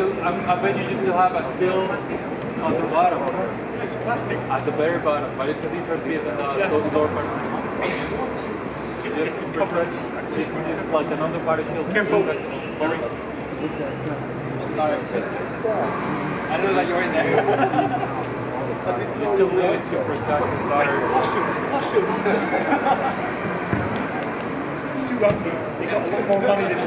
I'm, I bet you still have a seal on the bottom. It's plastic. At the very bottom, but it's a different piece than uh, the closed door part. Just This is like an underbody shield. Careful. Sorry. Sorry. I didn't know that you were in there. you still need it to protect the car. I'll shoot. I'll shoot. Shoot up. They got a lot more money than